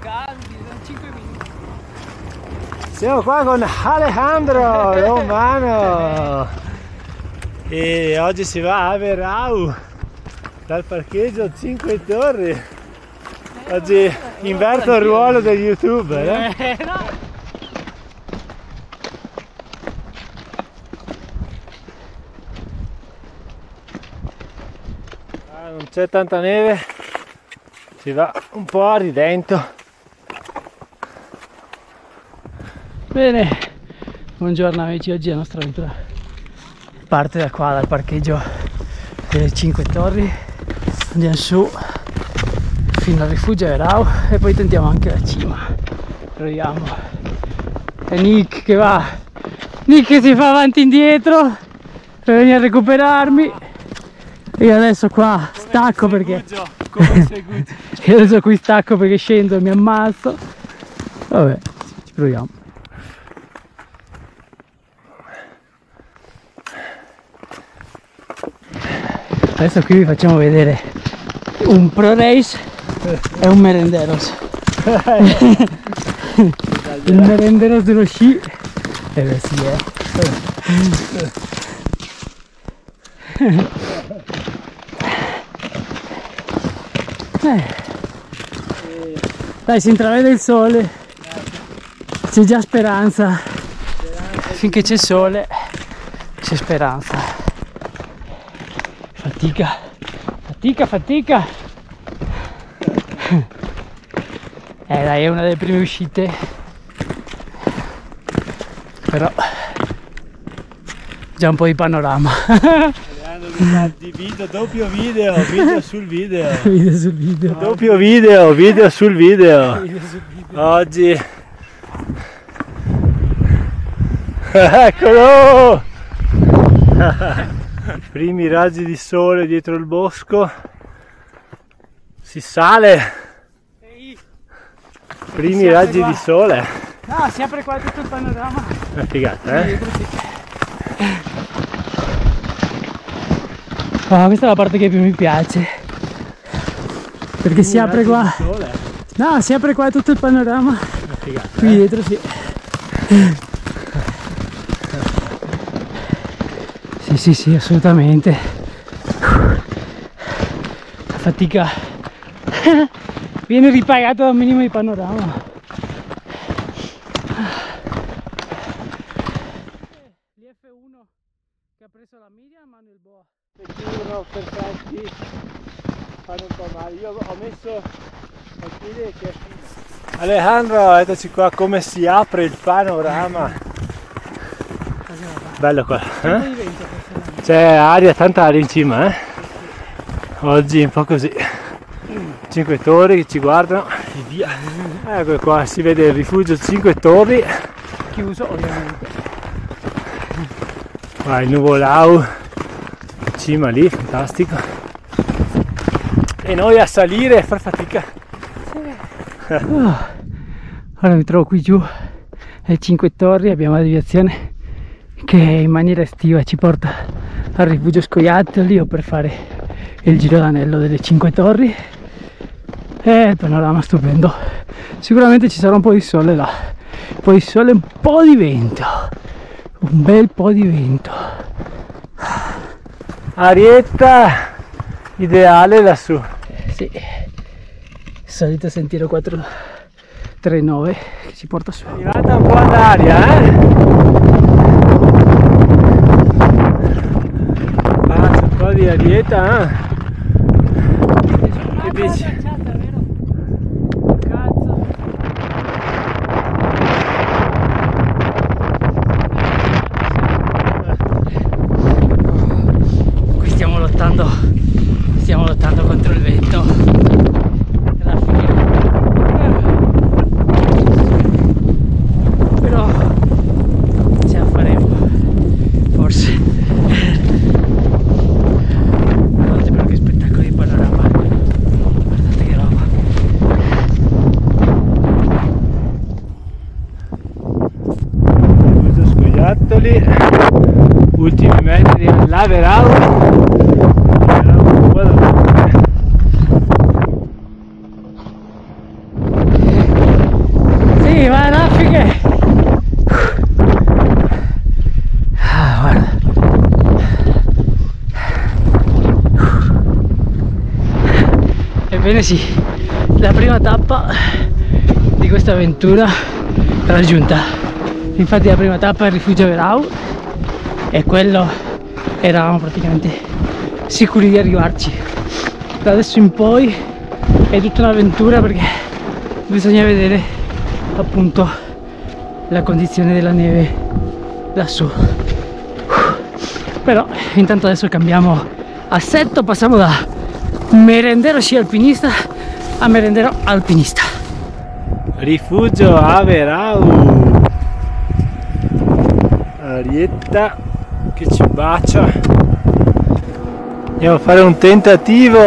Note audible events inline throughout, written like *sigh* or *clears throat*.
scambi, sono 5 minuti. Siamo qua con Alejandro *laughs* Romano e oggi si va a Verau dal parcheggio 5 Torri. Oggi inverto il ruolo degli youtuber. Eh? Eh. Ah, non c'è tanta neve, si va un po' a ridento. Bene, buongiorno amici, oggi la nostra avventura parte da qua, dal parcheggio delle 5 torri, andiamo su fino al rifugio Erau e poi tentiamo anche la cima. Proviamo. E Nick che va, Nick che si fa avanti e indietro per venire a recuperarmi. Io adesso qua stacco perché *laughs* io adesso qui stacco perché scendo e mi ammazzo. Vabbè, ci proviamo. Adesso qui vi facciamo vedere un pro race e un merenderos. *laughs* Il merenderos dello sci. Eh beh sì eh. Eh. Dai, si intravede il sole. C'è già speranza. Finché c'è sole, c'è speranza. Fatica, fatica, fatica. Eh dai, è una delle prime uscite. Però già un po' di panorama. di video, doppio video, video sul video. *laughs* Video sul video. Doppio video, video sul video. *laughs* Video sul video. Oggi. *laughs* Eccolo! Primi raggi di sole dietro il bosco. Si sale. Primi Si apre raggi qua. di sole. No, si apre qua tutto il panorama. Una figata, eh? Ah, questa è la parte che più mi piace. Perché si apre qua. No, si apre qua tutto il panorama. Una figata. Qui dietro sì. Sì, sì, sì, assolutamente. La fatica *laughs* viene ripagata da un minimo di panorama. L'F1 che ha preso la media ma nel boa. Se chiudono perfetti fanno un po' male. Io ho messo al piede che è fino. Alejandro, eccoci qua come si apre il panorama. Bello qua. Eh? po' di vento questa C'è aria, tanta aria in cima, eh? Oggi un po' così. Cinque torri che ci guardano e via. Ecco qua, si vede il rifugio Cinque Torri. chiuso ovviamente. Qua il nuvolau in cima lì, fantastico. E noi a salire e far fatica. Ah, Ora mi trovo qui giù ai Cinque Torri, abbiamo la deviazione che in maniera estiva ci porta al rifugio Scoiattoli o per fare il giro d'anello delle Cinque Torri. E panorama stupendo. Sicuramente ci sarà un po' di sole là, un po' di sole un po' di vento. Un bel po' di vento. Arietta ideale lassù. Sì, il solito sentiero 439 che ci porta su. È arrivata un po' d'aria, eh? Ah, c'è un po' di arietta, eh? Che dici? Cazzo. Qui stiamo lottando, stiamo lottando contro il vento. Veroli ultimi metri la Veroli ah, Ebbene sì, la prima tappa di questa avventura raggiunta. Infatti la prima tappa è il rifugio Verau e quello eravamo praticamente sicuri di arrivarci. Da adesso in poi è tutta un'avventura perché bisogna vedere appunto la condizione della neve lassù. Però intanto adesso cambiamo assetto, passiamo da merendero sci alpinista a merendero alpinista. Rifugio Averau. Arietta che ci bacia. Andiamo a fare un tentativo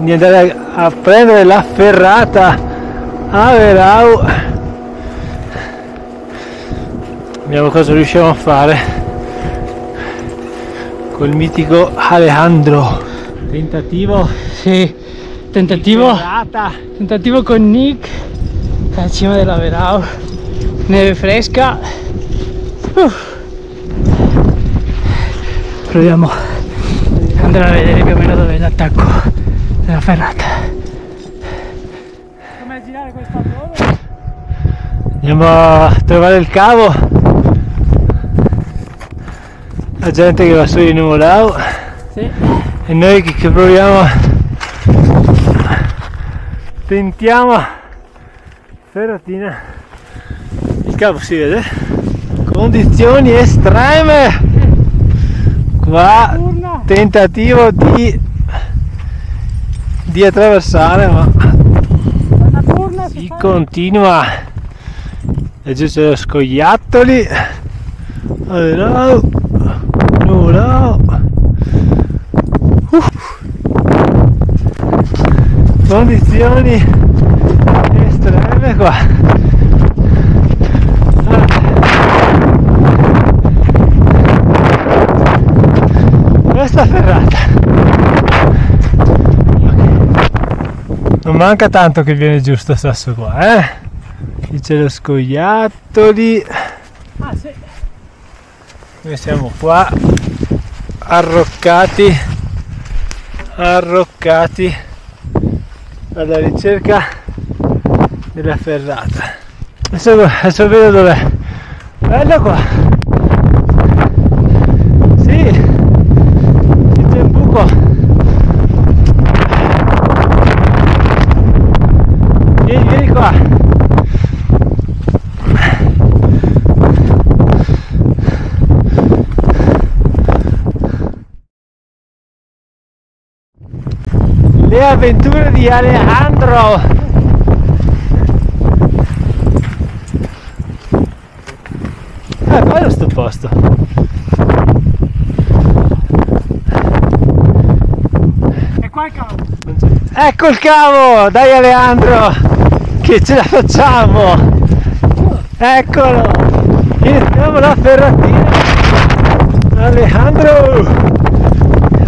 di andare a, a prendere la ferrata Averau. Vediamo cosa riusciamo a fare col mitico Alejandro. Tentativo Sì, tentativo, ferrata. tentativo con Nick alla cima della Verau, neve fresca. Uff. Proviamo ad andare a vedere più o meno dove è l'attacco della ferrata. Come girare questa zona? Andiamo a trovare il cavo. La gente che va su di Nuvolao Sì. e noi che, che proviamo. Tentiamo ferratina. Il cavo si vede. Condizioni estreme. Urna. tentativo di di attraversare ma si continua. E giù c'è lo scoiattoli. Allora no condizioni estreme qua questa ferrata non manca tanto che viene giù sto sasso qua eh? Qui c'è lo scoiattoli. Ah sì. noi siamo qua arroccati arroccati alla ricerca della ferrata. Adesso, adesso vedo dov'è. Bello qua. Sì sì, c'è un buco vieni vieni qua Le avventure di Alejandro. Eh, bello sto posto. E qua il cavo. Ecco il cavo, dai Alejandro, che ce la facciamo. Eccolo. Iniziamo la ferratina. Alejandro.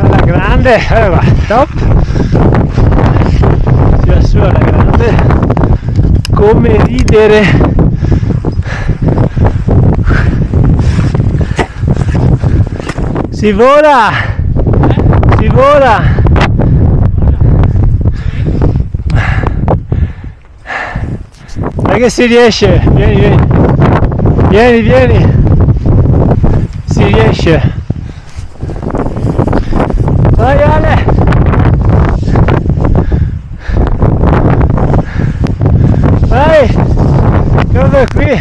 Alla grande, eh, va, top. Si va su alla grande. Come ridere. Si vola! Si vola! Dai che si riesce! Vieni, vieni! Vieni, vieni! Si riesce! Vai Ale! Vai! Guarda qui!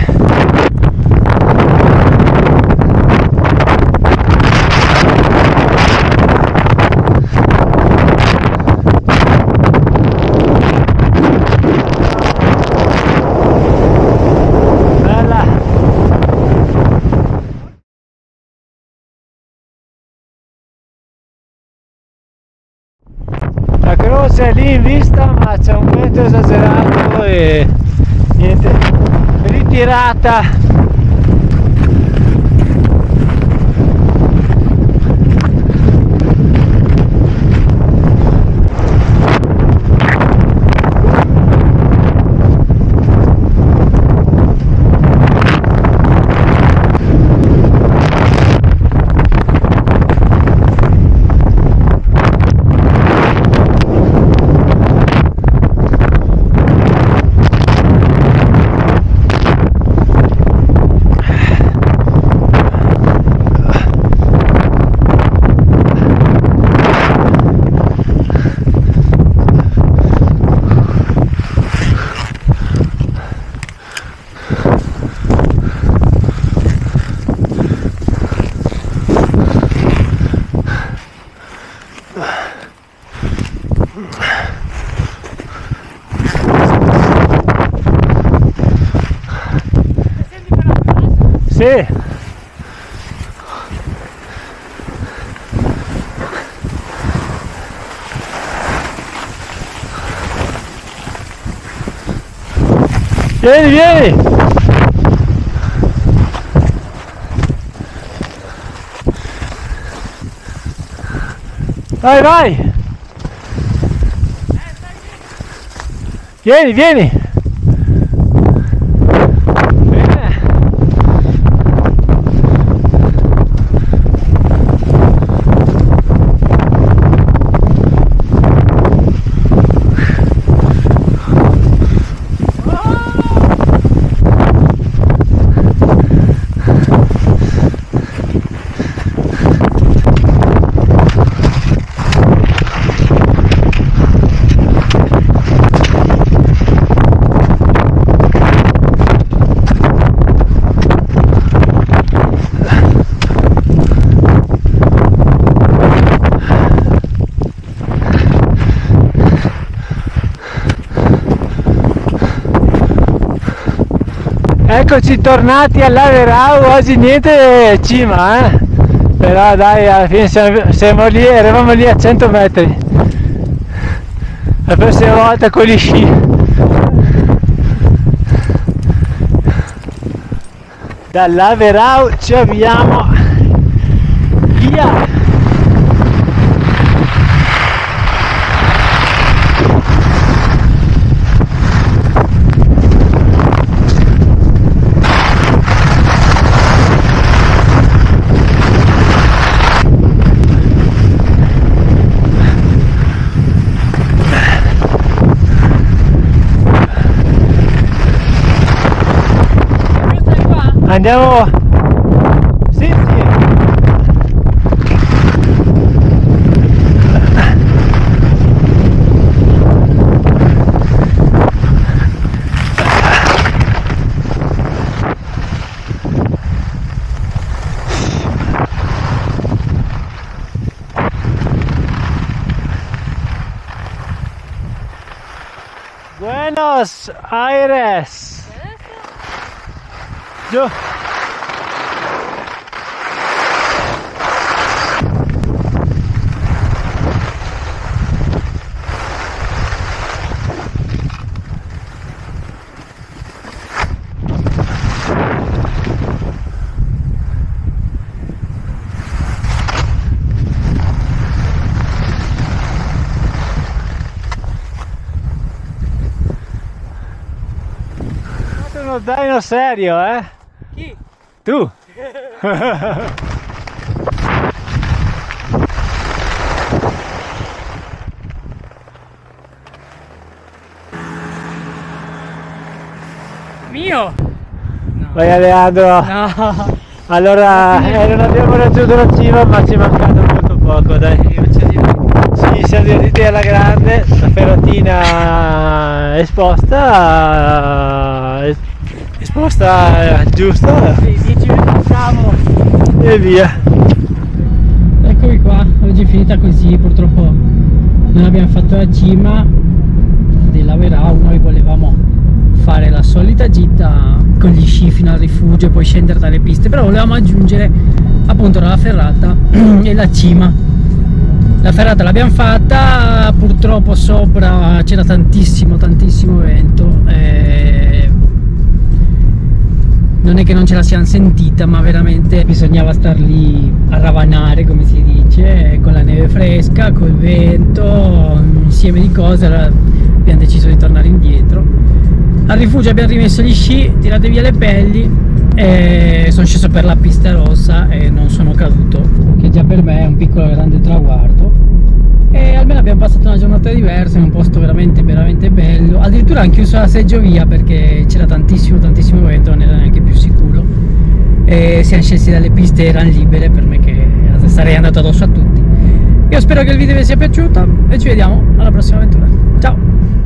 La croce lì in vista ma c'è un vento esagerato e ritirata. Sì. Vieni, vieni! Vai, vai! Vieni, vieni! Eccoci tornati all'Averau, oggi niente cima, eh? Però dai, alla fine siamo, siamo lì, eravamo lì a 100 metri. La prossima volta con gli sci. Dall'Averau ci avviamo via Andiamo. Sì, sì. Buenos Aires. Giù. uno zaino serio, eh? Tu? *laughs* Mio? Vai Aleandro! No. Allora, eh, non abbiamo raggiunto la cima ma ci è mancato molto poco, dai. Sì, siamo divertiti alla grande, la ferratina esposta, es- esposta eh, giusta Sì, 10 minuti siamo. e via. Eccomi qua, oggi è finita così, purtroppo non abbiamo fatto la cima della Verau, noi volevamo fare la solita gita con gli sci fino al rifugio e poi scendere dalle piste, però volevamo aggiungere appunto la ferrata *clears throat* e la cima. La ferrata l'abbiamo fatta, purtroppo sopra c'era tantissimo, tantissimo vento. e non è che non ce la siamo sentita, ma veramente bisognava star lì a ravanare, come si dice, con la neve fresca, col vento, un insieme di cose, allora abbiamo deciso di tornare indietro. Al rifugio abbiamo rimesso gli sci, tirate via le pelli e sono sceso per la pista rossa e non sono caduto, che già per me è un piccolo grande traguardo. E almeno abbiamo passato una giornata diversa in un posto veramente veramente bello. Addirittura hanno chiuso la seggiovia perché c'era tantissimo tantissimo vento non era neanche più sicuro. E siamo scesi dalle piste erano libere per me che sarei andato addosso a tutti. Io spero che il video vi sia piaciuto e ci vediamo alla prossima avventura. Ciao